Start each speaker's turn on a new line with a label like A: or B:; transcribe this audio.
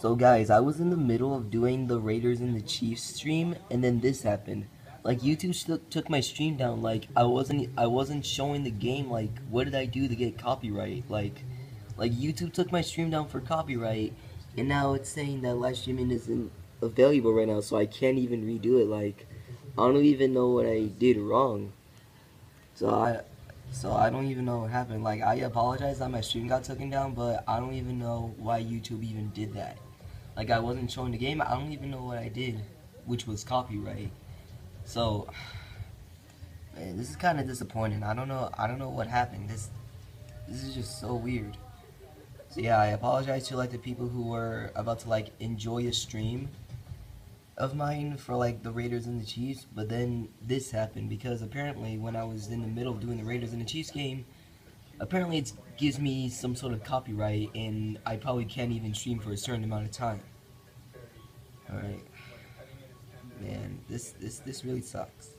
A: So guys, I was in the middle of doing the Raiders and the Chiefs stream, and then this happened. Like YouTube took my stream down. Like I wasn't I wasn't showing the game. Like what did I do to get copyright? Like like YouTube took my stream down for copyright, and now it's saying that live streaming isn't available right now, so I can't even redo it. Like I don't even know what I did wrong. So I so I don't even know what happened. Like I apologize that my stream got taken down, but I don't even know why YouTube even did that. Like I wasn't showing the game. I don't even know what I did, which was copyright. So, man, this is kind of disappointing. I don't know. I don't know what happened. This, this is just so weird. So yeah, I apologize to like the people who were about to like enjoy a stream of mine for like the Raiders and the Chiefs, but then this happened because apparently when I was in the middle of doing the Raiders and the Chiefs game, apparently it gives me some sort of copyright and I probably can't even stream for a certain amount of time. Alright. Man, this this this really sucks.